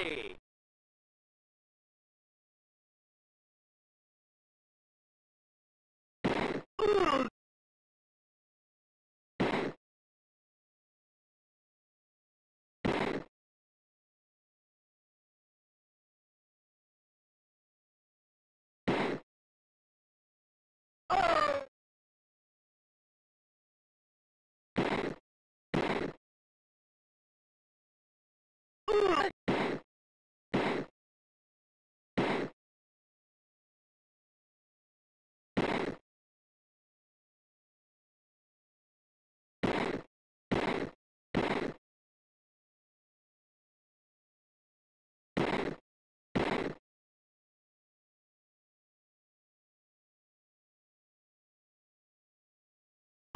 Germany Ugh!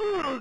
Ugh!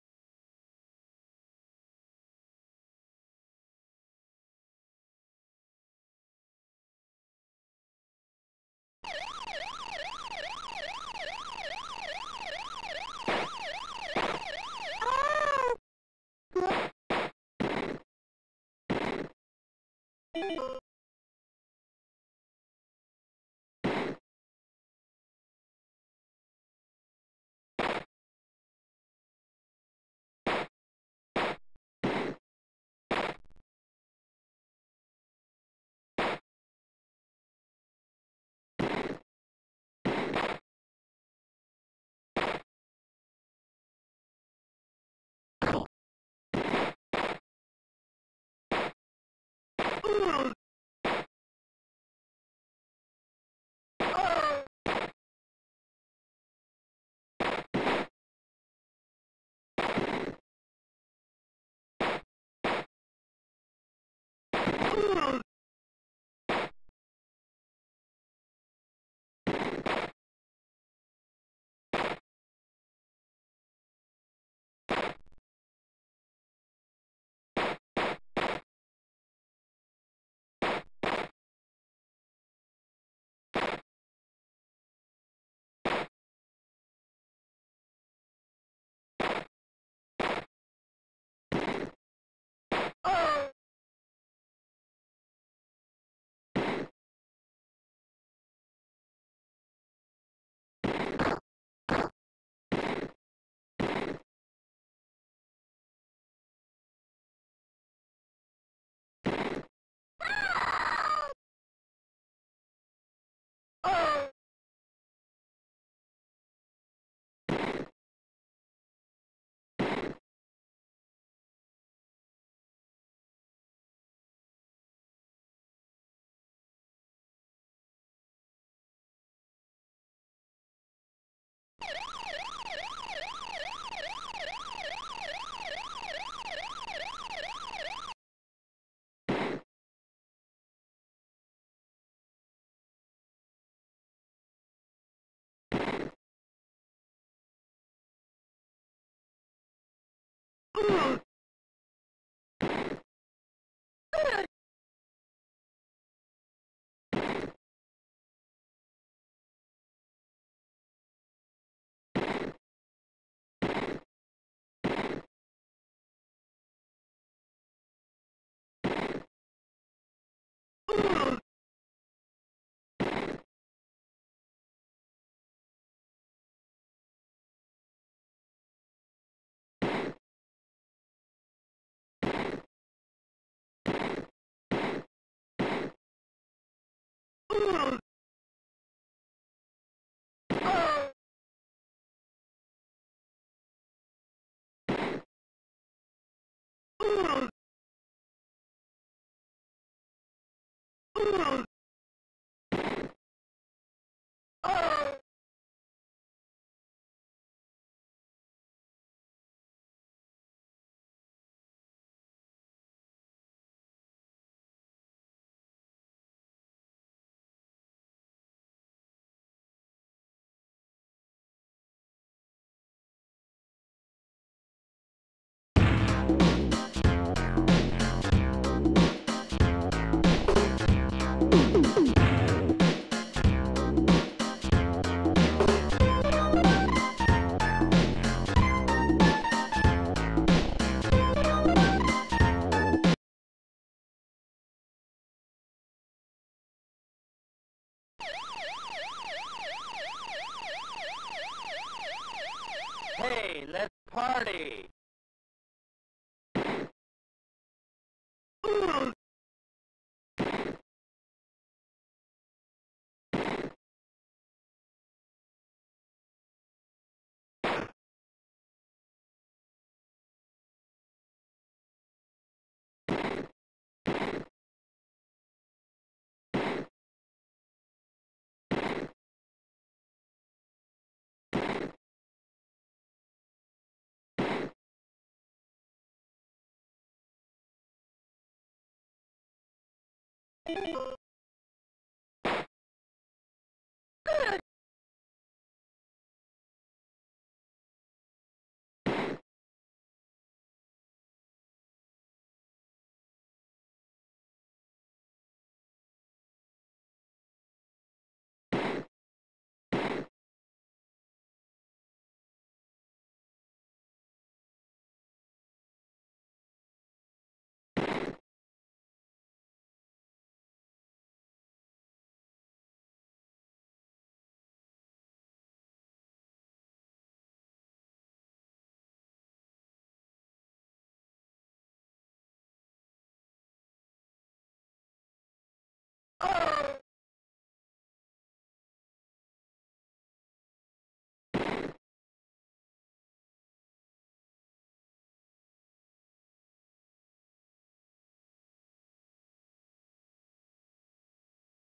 Ugh! Ugh! Oh! Party! Oh!